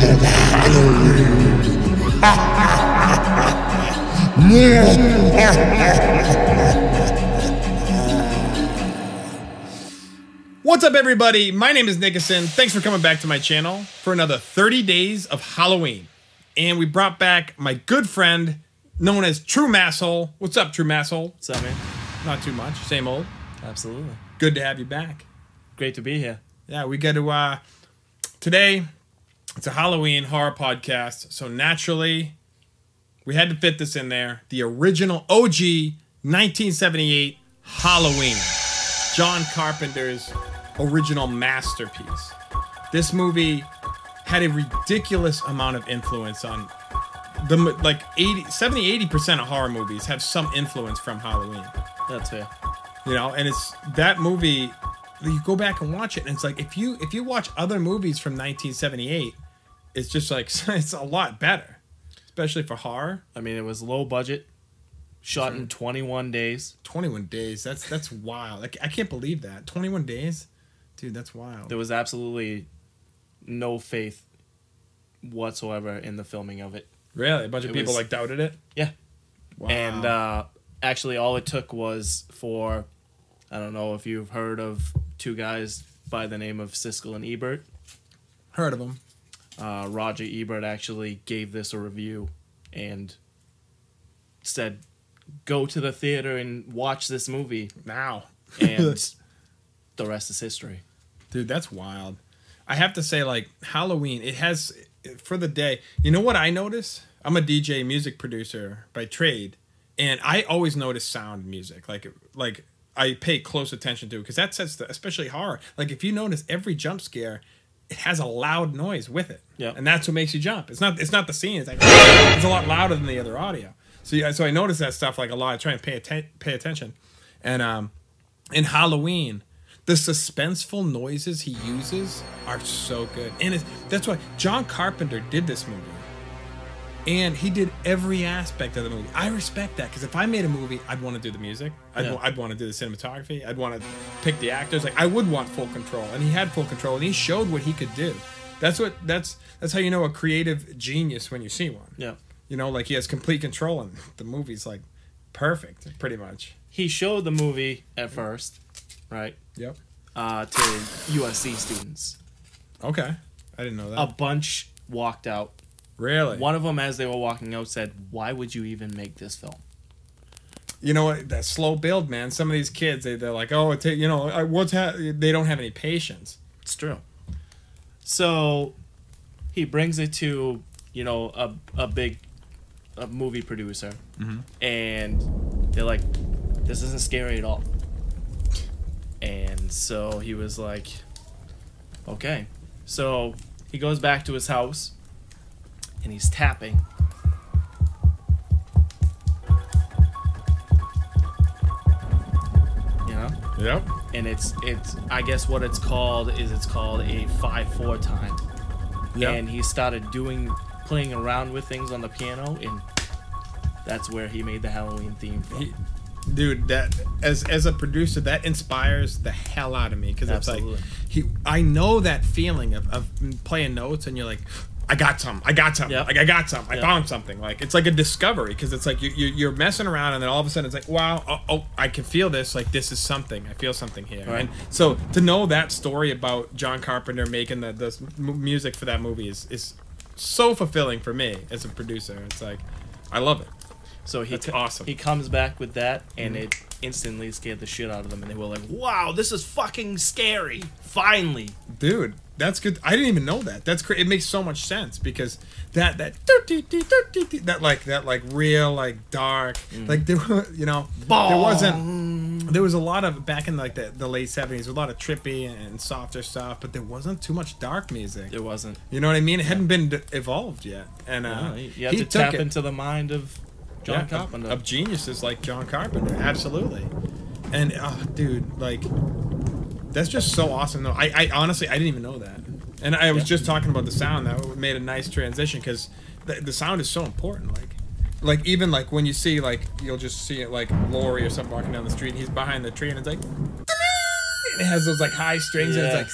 What's up, everybody? My name is Nikasin. Thanks for coming back to my channel for another 30 days of Halloween. And we brought back my good friend, known as True Masshole. What's up, True Masshole? What's up, man? Not too much. Same old. Absolutely. Good to have you back. Great to be here. Yeah, we got to, uh, today, it's a Halloween horror podcast. So naturally, we had to fit this in there. The original OG 1978 Halloween. John Carpenter's original masterpiece. This movie had a ridiculous amount of influence on the like 80 70 80% of horror movies have some influence from Halloween. That's fair. You know, and it's that movie you go back and watch it and it's like if you if you watch other movies from 1978 it's just like it's a lot better especially for horror I mean, it was low budget, shot in 21 days. 21 days that's that's wild like, i can't believe that 21 days dude that's wild There was absolutely no faith whatsoever in the filming of it. really a bunch of It people was- like doubted it Yeah. wow. And uh, actually, all it took was for, I don't know if you've heard of two guys by the name of Siskel and Ebert. heard of them Uh, Roger Ebert actually gave this a review and said, go to the theater and watch this movie. now and the rest is history. dude that's wild i have to say like halloween it has for the day you know what i notice i'm a dj music producer by trade and i always notice sound music like like i pay close attention to because that sets the especially horror like if you notice every jump scare it has a loud noise with it Yep. and that's what makes you jump it's not it's not the scene it's like it's a lot louder than the other audio so yeah so i notice that stuff like a lot i try and pay, atten- pay attention and um in Halloween, the suspenseful noises he uses are so good. And it's, that's why John Carpenter did this movie. And he did every aspect of the movie. I respect that because if I made a movie, I'd want to do the music. I'd, Yeah. wa- I'd want to do the cinematography. I'd want to pick the actors. Like I would want full control, and he had full control, and he showed what he could do. That's what that's that's how you know a creative genius when you see one. Yeah. You know, like he has complete control, and the movie's like perfect, pretty much. He showed the movie at first, right, Yep. uh, to USC students. Okay. I didn't know that. A bunch walked out. Really? One of them, as they were walking out, said, Why would you even make this film? You know what? That slow build, man. Some of these kids, they, they're like, oh, you know, I- what's ha-? they don't have any patience. It's true. So he brings it to, you know, a, a big a movie producer. Mm-hmm. And they're like, This isn't scary at all. And so he was like, Okay. So he goes back to his house and he's tapping. You know? Yep. and it's it's I guess what it's called is it's called a five four time. Yep. And he started doing playing around with things on the piano and that's where he made the Halloween theme from. He- dude, that as as a producer, that inspires the hell out of me because it's like he. I know that feeling of, of playing notes and you're like. I got some. I got some. Yep. Like I got some. I Yep. found something. Like it's like a discovery because it's like you, you you're messing around and then all of a sudden it's like wow oh, oh I can feel this like this is something I feel something here Right. and so to know that story about John Carpenter making the the m- music for that movie is is so fulfilling for me as a producer. It's like I love it. so he awesome. he comes back with that and mm-hmm. it instantly scared the shit out of them and they were like, "Wow, this is fucking scary." Finally. dude that's good. I didn't even know that. That's great it makes so much sense because that that that like that like real like dark like there you know there wasn't there was a lot of back in like the, the late 70s a lot of trippy and softer stuff but there wasn't too much dark music. It wasn't. you know what i mean? It hadn't been d- evolved yet. And uh No, you have he to tap it- into the mind of John yeah, of- Carpenter. Of, geniuses like John Carpenter, absolutely. And oh, dude, like that's just so awesome. Though I, I honestly I didn't even know that. And I was Yeah. just talking about the sound that made a nice transition because the, the sound is so important. Like, like even like when you see like you'll just see it like Laurie or something walking down the street, and he's behind the tree, and it's like, and it has those like high strings, and it's like,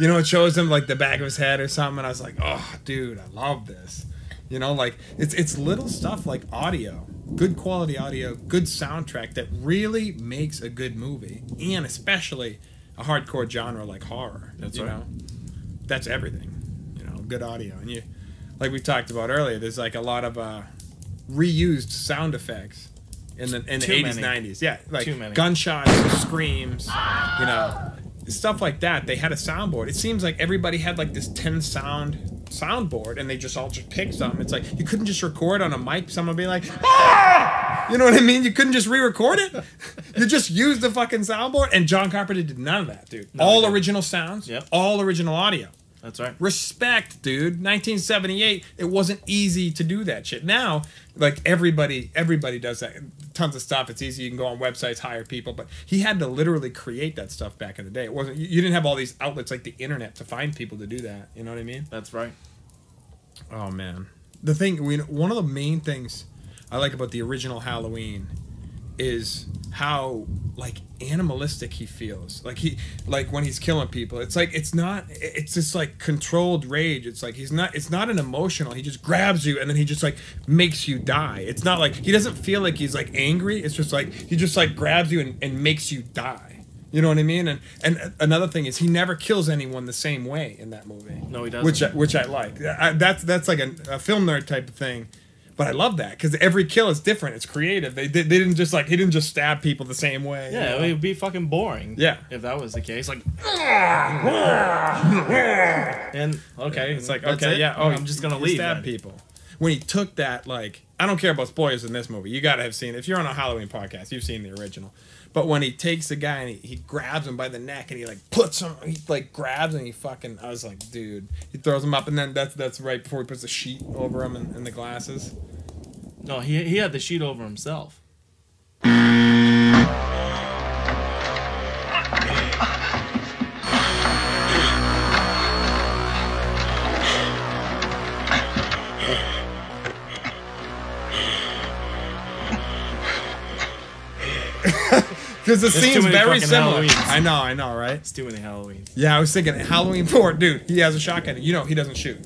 You know, it shows him like the back of his head or something, and I was like, oh, dude, I love this. You know, like it's it's little stuff like audio, good quality audio, good soundtrack that really makes a good movie, and especially a hardcore genre like horror. That's you right. know, that's everything. You know, good audio, and you, like we talked about earlier, there's like a lot of uh, reused sound effects in the in the 80s, 90s. Yeah, like Too many. gunshots, screams, you know, stuff like that. They had a soundboard. It seems like everybody had like this 10 sound soundboard and they just all just picked something. It's like you couldn't just record on a mic, someone be like, ah! You know what I mean? You couldn't just re-record it. you just used the fucking soundboard. And John Carpenter did none of that, dude. No, all original sounds, Yep. all original audio That's right. respect, dude. 1978, it wasn't easy to do that shit. Now, like everybody, everybody does that. Tons of stuff. It's easy. You can go on websites, hire people. But he had to literally create that stuff back in the day. It wasn't. You you didn't have all these outlets like the internet to find people to do that. You know what I mean? That's right. Oh man, the thing. We, one of the main things I like about the original Halloween is how like animalistic he feels. Like he like when he's killing people it's like it's not it's just like controlled rage. It's like he's not it's not an emotional he just grabs you and then he just like makes you die. It's not like he doesn't feel like he's like angry. It's just like he just like grabs you and, and makes you die. You know what i mean? And and another thing is he never kills anyone the same way in that movie. No, he doesn't. which I, which I like. I, that's that's like a, a film nerd type of thing, but I love that because every kill is different. It's creative. They, they they didn't just like he didn't just stab people the same way. you Yeah, know? it would be fucking boring. Yeah. If that was the case, like. and okay, it's like okay, it? yeah. Oh, I'm just gonna leave. Stab then. people. When he took that, like, I don't care about spoilers in this movie. You gotta have seen. If you're on a Halloween podcast, you've seen the original. But when he takes the guy and he, he grabs him by the neck and he like puts him, he like grabs and he fucking. I was like, dude. He throws him up and then that's that's right before he puts the sheet over him and, and the glasses. No, he he had the sheet over himself. Because scene's many very similar. Halloweens. I know, I know, right? It's too many Halloween. Yeah, I was thinking Halloween four, dude. He has a shotgun. You know, he doesn't shoot.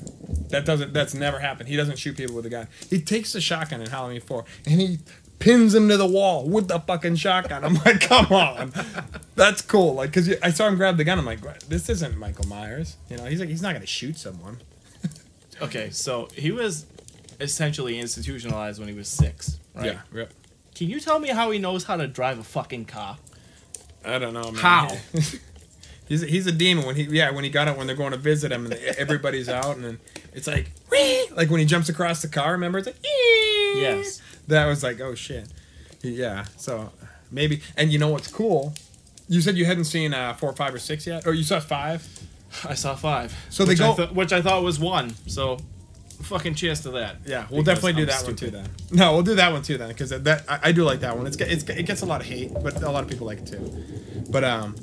That doesn't. That's never happened. He doesn't shoot people with a gun. He takes the shotgun in Halloween four and he pins him to the wall with the fucking shotgun. I'm like, come on, that's cool. Like, cause I saw him grab the gun. I'm like, this isn't Michael Myers. You know, he's like, he's not gonna shoot someone. Okay, so he was essentially institutionalized when he was six, right? Yeah, yeah. Can you tell me how he knows how to drive a fucking car? I don't know, man. How? he's he's a demon when he yeah when he got it when they're going to visit him and everybody's out and then it's like "Wee!" like when he jumps across the car. Remember it's like "Ee!" Yes. That was like oh shit. Yeah. So maybe and you know what's cool? You said you hadn't seen uh, four, five, or six yet, or you saw five. I saw five. So they which go- I th- which I thought was one. So, fucking cheers to that. Yeah, we'll definitely do I'm that one too. Then no, we'll do that one too then because that I, I do like that one. It's, it's it gets a lot of hate, but a lot of people like it too. But um,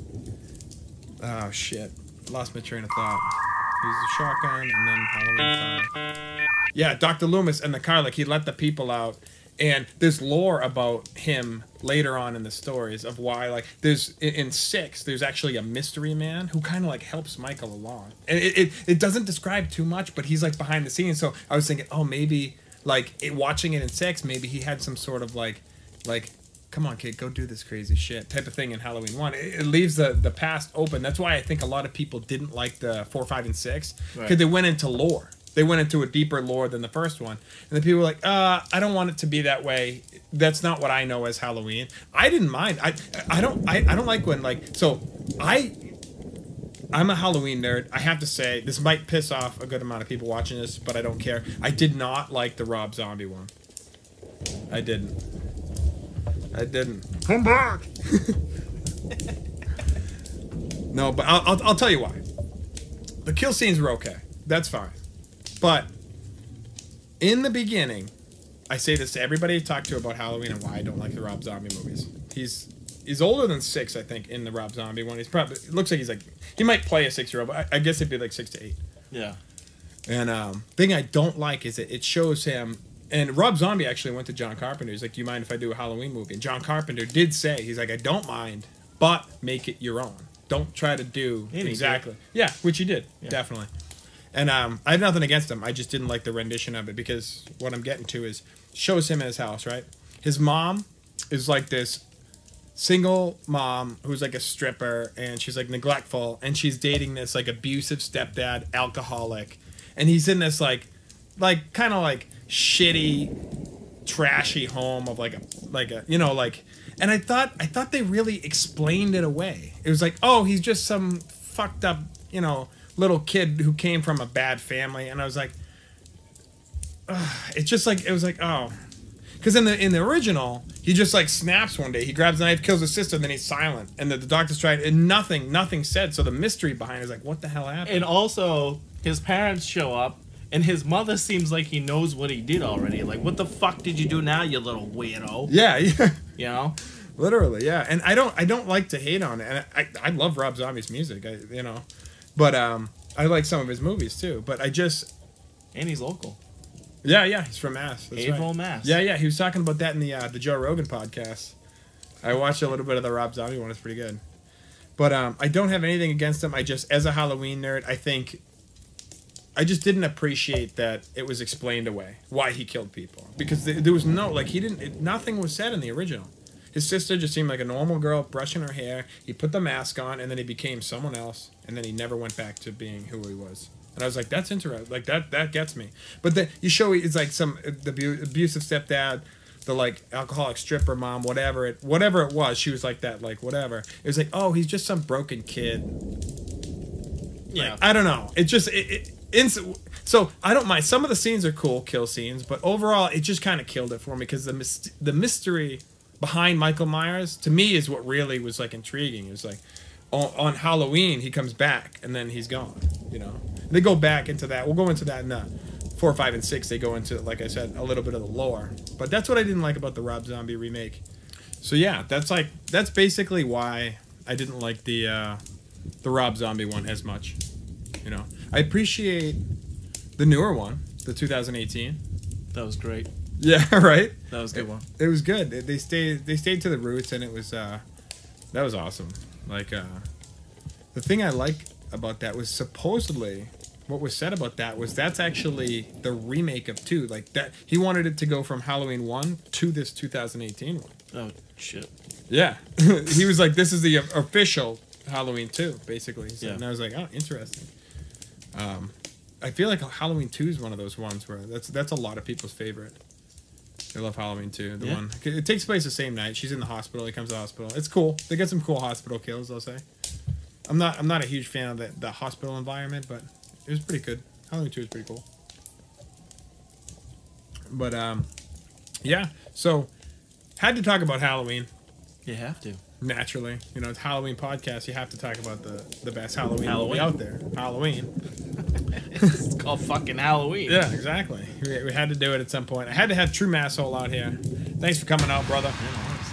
oh shit, lost my train of thought. He's a shotgun and then Halloween five. Yeah, Doctor Loomis and the car like he let the people out. And there's lore about him later on in the stories of why, like, there's in, six, there's actually a mystery man who kind of like helps Michael along. And it, it, it doesn't describe too much, but he's like behind the scenes. So I was thinking, oh, maybe like it, watching it in six, maybe he had some sort of like, like, come on, kid, go do this crazy shit type of thing in Halloween one. It, it leaves the the past open. That's why I think a lot of people didn't like the four, five, and six because Right. they went into lore. They went into a deeper lore than the first one, and the people were like, "Uh, I don't want it to be that way. That's not what I know as Halloween." I didn't mind. I, I don't, I, I don't like when like so. I, I'm a Halloween nerd. I have to say this might piss off a good amount of people watching this, but I don't care. I did not like the Rob Zombie one. I didn't. I didn't. Come back. no, but I'll, I'll, I'll tell you why. The kill scenes were okay. That's fine. But in the beginning, I say this to everybody I talk to about Halloween and why I don't like the Rob Zombie movies. He's he's older than six, I think, in the Rob Zombie one. He's probably it looks like he's like he might play a six year old, but I, I guess it'd be like six to eight. Yeah. And um, thing I don't like is that it shows him. And Rob Zombie actually went to John Carpenter. He's like, "Do you mind if I do a Halloween movie?" And John Carpenter did say, "He's like, I don't mind, but make it your own." don't try to do exactly. Yeah, which he did definitely. And um, I have nothing against him. I just didn't like the rendition of it because what I'm getting to is shows him in his house, right? His mom is like this single mom who's like a stripper and she's like neglectful and she's dating this like abusive stepdad alcoholic and he's in this like like kind of like shitty trashy home of like a like a you know like and i thought i thought they really explained it away it was like oh he's just some fucked up you know little kid who came from a bad family and i was like ugh, it's just like it was like oh because in the in the original he just like snaps one day he grabs a knife kills his sister and then he's silent and the, the doctor's tried and nothing nothing said so the mystery behind it is like what the hell happened And also, his parents show up, and his mother seems like he knows what he did already. Like, what the fuck did you do now, you little weirdo? yeah yeah You know? Literally, yeah. And I don't I don't like to hate on it. And I I love Rob Zombie's music, I, you know. But um I like some of his movies too. But I just And he's local. yeah, yeah, he's from Mass. That's right. Mass. Yeah, yeah, he was talking about that in the uh, the Joe Rogan podcast. I watched a little bit of the Rob Zombie one, it's pretty good. But um I don't have anything against him. I just as a Halloween nerd, I think I just didn't appreciate that it was explained away why he killed people because there, there was no like he didn't it, nothing was said in the original. His sister just seemed like a normal girl brushing her hair. He put the mask on and then he became someone else and then he never went back to being who he was. And I was like, that's interesting. Like that that gets me. But then you show it's like some uh, the abu- abusive stepdad, the like alcoholic stripper mom, whatever it whatever it was. She was like that, like whatever. It was like, oh, he's just some broken kid. Yeah. Like, I don't know. It just it, it so I don't mind. Some of the scenes are cool, kill scenes, but overall, it just kind of killed it for me because the the mystery behind Michael Myers to me is what really was like intriguing. It was like on, on Halloween he comes back and then he's gone. You know, they go back into that. We'll go into that in uh, four, five, and six. They go into like I said a little bit of the lore, but that's what I didn't like about the Rob Zombie remake. So yeah, that's like that's basically why I didn't like the uh, the Rob Zombie one as much. You know, I appreciate the newer one, the 2018. that was great. Yeah, right. That was a good one. It was good. They- They stayed they stayed to the roots, and it was uh, that was awesome. Like uh, the thing I like about that was supposedly what was said about that was that's actually the remake of two. Like that he wanted it to go from Halloween one to this 2018 one. Oh, shit. Yeah, he was like, "This is the official Halloween 2, basically." So, Yeah. And I was like, "Oh, interesting." Um, I feel like Halloween 2 is one of those ones where that's that's a lot of people's favorite. They love Halloween 2. The Yeah. one it takes place the same night. She's in the hospital. He comes to the hospital. It's cool. They get some cool hospital kills. I'll say. I'm not I'm not a huge fan of the, the hospital environment, but it was pretty good. Halloween 2 is pretty cool. But um, yeah. So had to talk about Halloween You have to. naturally. You know, it's Halloween podcast. You have to talk about the the best Halloween, Halloween. out there. Halloween. It's called fucking Halloween. Yeah, exactly. We, we had to do it at some point. I had to have True Masshole out here. Thanks for coming out, brother. Yeah, no worries.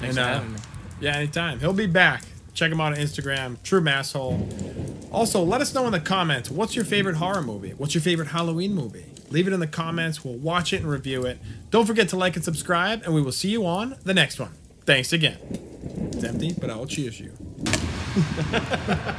Thanks And, for uh, having me. Yeah, anytime. He'll be back. Check him out on Instagram, True Masshole. Also, let us know in the comments what's your favorite horror movie? What's your favorite Halloween movie? Leave it in the comments. We'll watch it and review it. Don't forget to like and subscribe, and we will see you on the next one. Thanks again. It's empty, but I will cheers you. Thank you